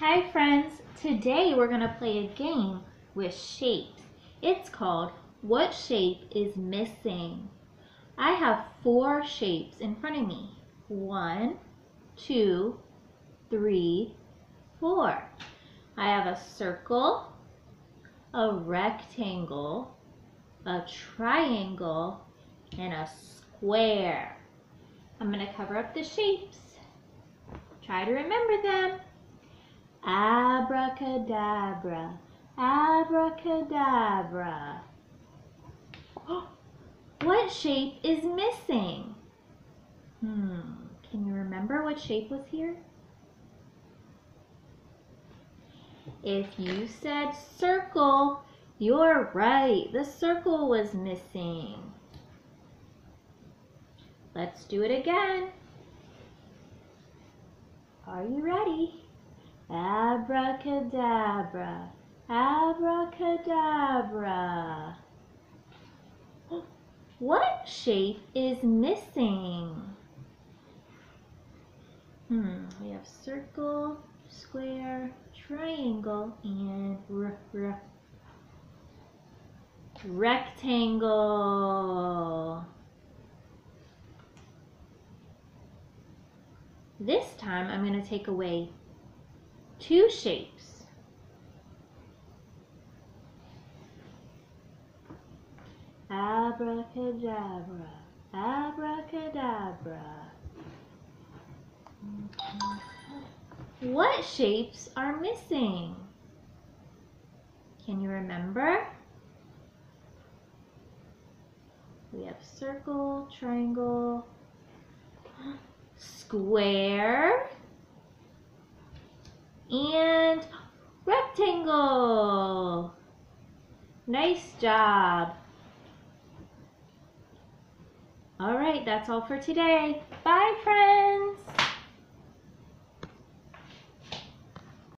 Hi friends, today we're going to play a game with shapes. It's called What Shape is Missing? I have four shapes in front of me. One, two, three, four. I have a circle, a rectangle, a triangle, and a square. I'm going to cover up the shapes. Try to remember them. Abracadabra, abracadabra. What shape is missing? Hmm, can you remember what shape was here? If you said circle, you're right. The circle was missing. Let's do it again. Are you ready? Abracadabra, abracadabra. What shape is missing? Hmm, we have circle, square, triangle, and r r rectangle. This time I'm going to take away two shapes. Abracadabra, abracadabra. What shapes are missing? Can you remember? We have circle, triangle, square, and rectangle. Nice job. All right, that's all for today. Bye, friends.